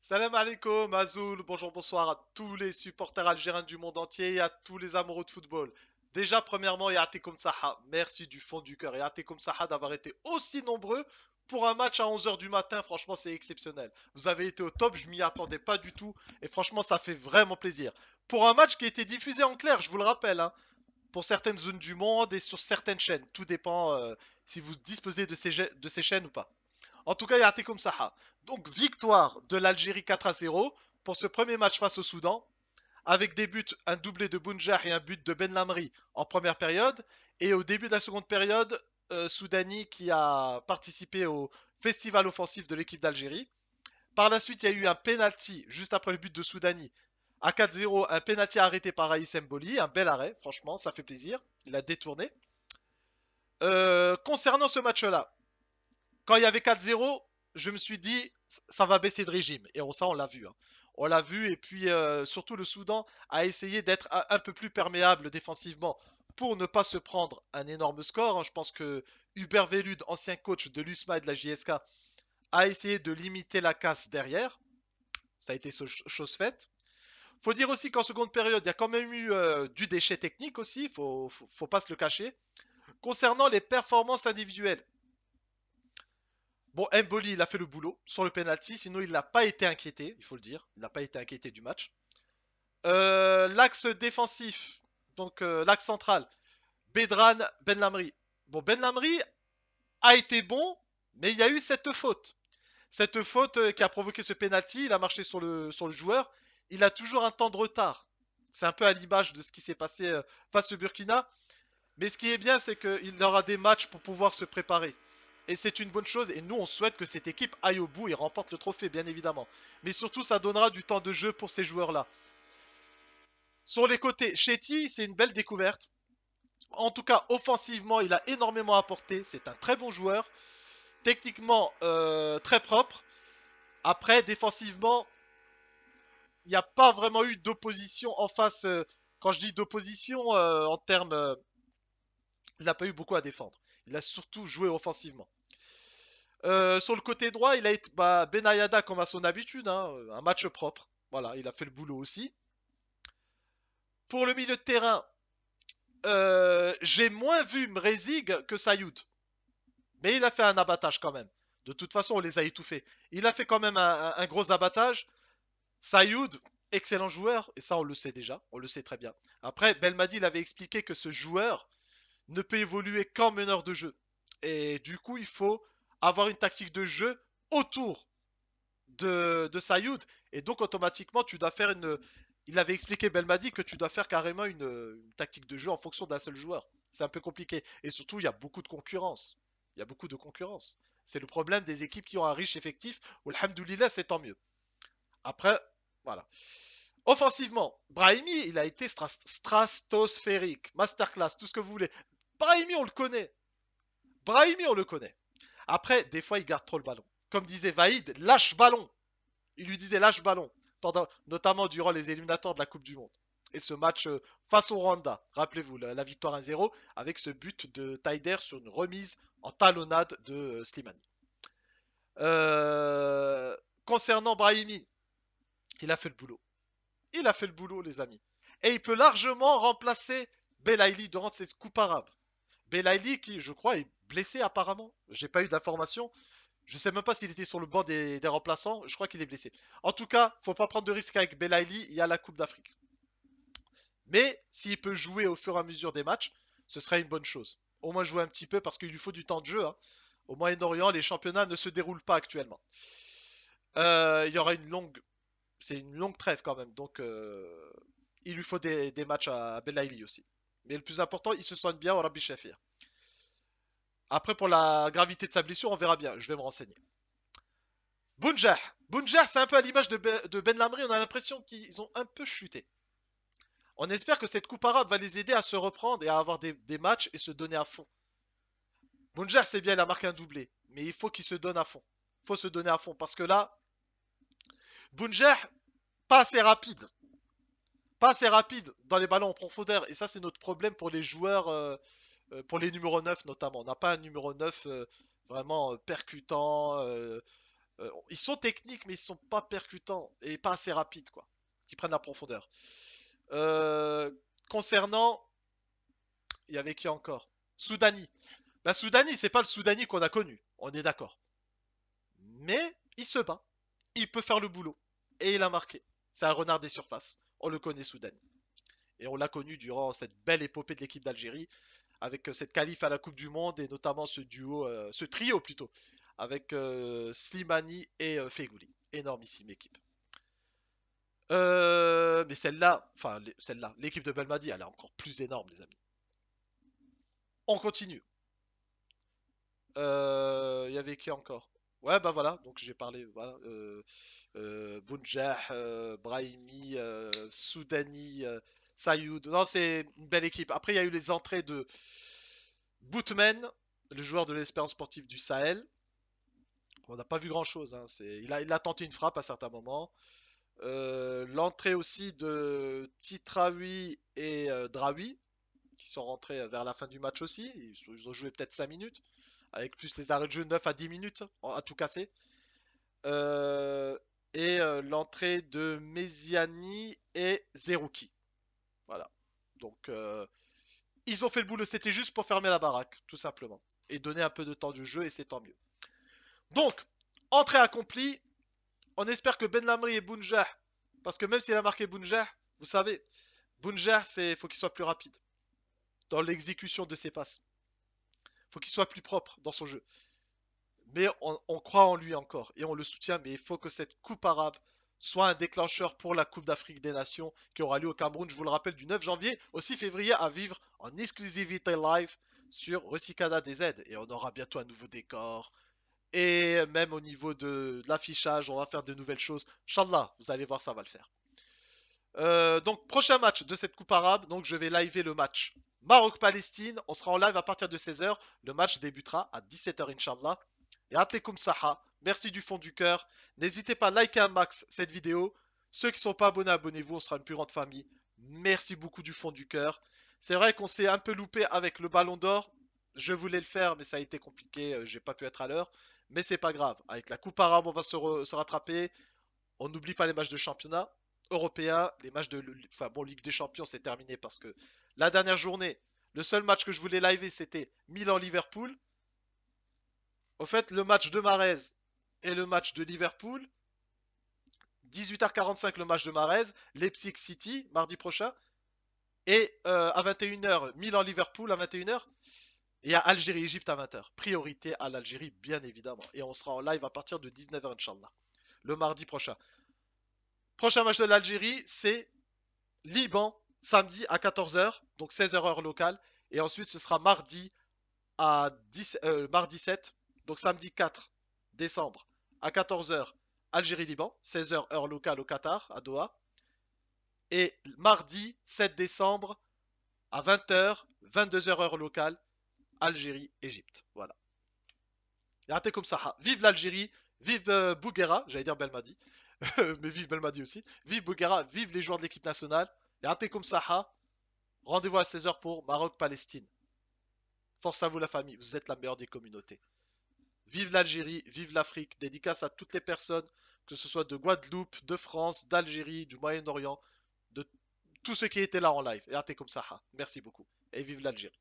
Salam alaikum, Azoul, bonjour, bonsoir à tous les supporters algériens du monde entier et à tous les amoureux de football. Déjà, premièrement, Yatekum Saha, merci du fond du cœur. Yatekum Saha d'avoir été aussi nombreux pour un match à 11h du matin, franchement, c'est exceptionnel. Vous avez été au top, je m'y attendais pas du tout et franchement, ça fait vraiment plaisir. Pour un match qui a été diffusé en clair, je vous le rappelle, hein, pour certaines zones du monde et sur certaines chaînes. Tout dépend euh, si vous disposez de ces, de ces chaînes ou pas. En tout cas, comme Saha. Donc, victoire de l'Algérie 4 à 0 pour ce premier match face au Soudan. Avec des buts, un doublé de Bounjah et un but de Ben Lamri en première période. Et au début de la seconde période, euh, Soudani qui a participé au festival offensif de l'équipe d'Algérie. Par la suite, il y a eu un penalty juste après le but de Soudani. À 4-0, un penalty arrêté par Aïs Mboli. Un bel arrêt, franchement, ça fait plaisir. Il a détourné. Euh, concernant ce match-là, quand il y avait 4-0, je me suis dit, ça va baisser de régime. Et ça, on l'a vu. Hein. On l'a vu. Et puis, euh, surtout, le Soudan a essayé d'être un peu plus perméable défensivement pour ne pas se prendre un énorme score. Hein. Je pense que Hubert Velud, ancien coach de l'USMA et de la JSK, a essayé de limiter la casse derrière. Ça a été chose faite. Faut dire aussi qu'en seconde période, il y a quand même eu euh, du déchet technique aussi, faut, faut, faut, pas se le cacher. Concernant les performances individuelles, Bon, Mboli, il a fait le boulot sur le penalty, sinon il n'a pas été inquiété, il faut le dire. Il n'a pas été inquiété du match. Euh, l'axe défensif, donc euh, l'axe central, Bedran, Ben Lamri. Bon, Ben Lamri a été bon, mais il y a eu cette faute. Cette faute euh, qui a provoqué ce penalty, il a marché sur le, sur le joueur. Il a toujours un temps de retard. C'est un peu à l'image de ce qui s'est passé face au Burkina. Mais ce qui est bien, c'est qu'il aura des matchs pour pouvoir se préparer. Et c'est une bonne chose. Et nous, on souhaite que cette équipe aille au bout et remporte le trophée, bien évidemment. Mais surtout, ça donnera du temps de jeu pour ces joueurs-là. Sur les côtés, Chetty, c'est une belle découverte. En tout cas, offensivement, il a énormément apporté. C'est un très bon joueur. Techniquement, euh, très propre. Après, défensivement, il n'y a pas vraiment eu d'opposition en face. Euh, quand je dis d'opposition, euh, en termes... il n'a pas eu beaucoup à défendre. Il a surtout joué offensivement. Euh, sur le côté droit, il a été bah, Benayada comme à son habitude, hein, un match propre. Voilà, il a fait le boulot aussi. Pour le milieu de terrain, euh, j'ai moins vu Mrezig que Sayoud. Mais il a fait un abattage quand même. De toute façon, on les a étouffés. Il a fait quand même un, gros abattage. Sayoud, excellent joueur, et ça on le sait déjà, on le sait très bien. Après, Belmadi il avait expliqué que ce joueur ne peut évoluer qu'en meneur de jeu. Et du coup, il faut avoir une tactique de jeu autour de, de Sayoud. Et donc, automatiquement, tu dois faire une. Il avait expliqué, Belmadi, que tu dois faire carrément une, tactique de jeu en fonction d'un seul joueur. C'est un peu compliqué. Et surtout, il y a beaucoup de concurrence. Il y a beaucoup de concurrence. C'est le problème des équipes qui ont un riche effectif. Alhamdoulilah, c'est tant mieux. Après, voilà. Offensivement, Brahimi, il a été stratosphérique, masterclass, tout ce que vous voulez. Brahimi, on le connaît. Brahimi, on le connaît. Après, des fois, il garde trop le ballon. Comme disait Vaïd, lâche ballon. Il lui disait lâche ballon, notamment durant les éliminatoires de la Coupe du Monde. Et ce match euh, face au Rwanda, rappelez-vous, la, victoire 1-0 avec ce but de Taider sur une remise en talonnade de euh, Slimani. Euh, concernant Brahimi, il a fait le boulot. Il a fait le boulot, les amis. Et il peut largement remplacer Belaïli durant ses coups arabes. Belaïli, qui je crois est blessé apparemment. J'ai pas eu d'informations. Je sais même pas s'il était sur le banc des, remplaçants. Je crois qu'il est blessé. En tout cas, faut pas prendre de risque avec Belaïli. Il y a la Coupe d'Afrique. Mais s'il peut jouer au fur et à mesure des matchs, ce serait une bonne chose. Au moins jouer un petit peu parce qu'il lui faut du temps de jeu. Hein. Au Moyen-Orient, les championnats ne se déroulent pas actuellement. Euh, il y aura une longue, c'est une longue trêve quand même. Donc, euh, il lui faut des, matchs à Belaïli aussi. Mais le plus important, il se soigne bien au Rabbi Shafir. Après, pour la gravité de sa blessure, on verra bien. Je vais me renseigner. Bunjah. Bunjah, c'est un peu à l'image de, Ben Lamri. On a l'impression qu'ils ont un peu chuté. On espère que cette coupe arabe va les aider à se reprendre et à avoir des, matchs et se donner à fond. Bunjah, c'est bien, il a marqué un doublé. Mais il faut qu'il se donne à fond. Il faut se donner à fond. Parce que là, Bunjah, pas assez rapide pas assez rapide dans les ballons en profondeur. Et ça, c'est notre problème pour les joueurs, euh, euh, pour les numéros 9 notamment. On n'a pas un numéro 9 euh, vraiment percutant, ils sont techniques, mais ils sont pas percutants et pas assez rapides, quoi. Qui prennent la profondeur. Concernant. Il y avait qui encore? Soudani. La Soudani, c'est pas le Soudani qu'on a connu. On est d'accord. Mais il se bat. Il peut faire le boulot. Et il a marqué. C'est un renard des surfaces. On le connaît, Soudani. Et on l'a connu durant cette belle épopée de l'équipe d'Algérie, avec euh, cette qualif à la Coupe du Monde et notamment ce duo, euh, ce trio plutôt, avec euh, Slimani et Fegouli. Énormissime équipe. mais celle-là, enfin celle-là, l'équipe de Belmadi, elle est encore plus énorme, les amis. On continue. Il y avait qui encore? Ouais, bah voilà, donc j'ai parlé, voilà, euh, Brahimi, Soudani, Sayoud. Non, c'est une belle équipe. Après, il y a eu les entrées de Bootman, le joueur de l'espérance sportive du Sahel. On n'a pas vu grand chose. Hein. Il, a, tenté une frappe à certains moments. Euh, l'entrée aussi de Titraoui et euh, Draoui, qui sont rentrés vers la fin du match aussi. Ils, ont joué peut-être 5 minutes, avec plus les arrêts de jeu 9 à 10 minutes, à tout casser. Euh, et l'entrée de Meziani et Zerouki. Voilà. Donc, euh, ils ont fait le boulot. C'était juste pour fermer la baraque, tout simplement. Et donner un peu de temps du jeu, et c'est tant mieux. Donc, entrée accomplie. On espère que Ben Lamri et Bounjah, parce que même s'il a marqué Bounjah, vous savez, Bounjah, c'est faut qu'il soit plus rapide dans l'exécution de ses passes. Faut qu'il soit plus propre dans son jeu. Mais on, croit en lui encore et on le soutient. Mais il faut que cette coupe arabe soit un déclencheur pour la Coupe d'Afrique des Nations qui aura lieu au Cameroun, je vous le rappelle, du 9 janvier au 6 février à vivre en exclusivité live sur Recycada DZ. Et on aura bientôt un nouveau décor. Et même au niveau de, l'affichage, on va faire de nouvelles choses. Inch'Allah, vous allez voir, ça va le faire. Euh, donc, prochain match de cette Coupe arabe. Donc, je vais liver le match Maroc-Palestine. On sera en live à partir de 16h. Le match débutera à 17h, Inch'Allah. Et Saha. Merci du fond du cœur. N'hésitez pas à liker un max cette vidéo. Ceux qui ne sont pas abonnés, abonnez-vous. On sera une plus grande famille. Merci beaucoup du fond du cœur. C'est vrai qu'on s'est un peu loupé avec le ballon d'or. Je voulais le faire, mais ça a été compliqué. Euh, j'ai pas pu être à l'heure. Mais c'est pas grave. Avec la Coupe arabe, on va se, rattraper. On n'oublie pas les matchs de championnat européen. Les matchs de. Enfin Ligue des Champions, c'est terminé parce que la dernière journée, le seul match que je voulais live, c'était Milan-Liverpool. Au fait, le match de Marez et le match de Liverpool. 18h45 le match de Marez, Leipzig City mardi prochain. Et euh, à 21h, Milan-Liverpool à 21h. Et à Algérie-Égypte à 20h. Priorité à l'Algérie, bien évidemment. Et on sera en live à partir de 19h, Inch'Allah. Le mardi prochain. Prochain match de l'Algérie, c'est Liban, samedi à 14h, donc 16h heure locale. Et ensuite, ce sera mardi à 10, euh, mardi 7, donc samedi 4 décembre à 14h, Algérie-Liban, 16h heure locale au Qatar, à Doha. Et mardi 7 décembre à 20h, 22h heure locale, Algérie-Égypte. Voilà. Et comme ça. Vive l'Algérie, vive euh, Bouguera, j'allais dire Belmadi, mais vive Belmadi aussi. Vive Bouguera, vive les joueurs de l'équipe nationale. Et comme ça. Rendez-vous à 16h pour Maroc-Palestine. Force à vous la famille, vous êtes la meilleure des communautés. Vive l'Algérie, vive l'Afrique. Dédicace à toutes les personnes, que ce soit de Guadeloupe, de France, d'Algérie, du Moyen-Orient, de tous ceux qui étaient là en live. Et à comme ça. Merci beaucoup. Et vive l'Algérie.